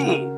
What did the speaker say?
Ooh.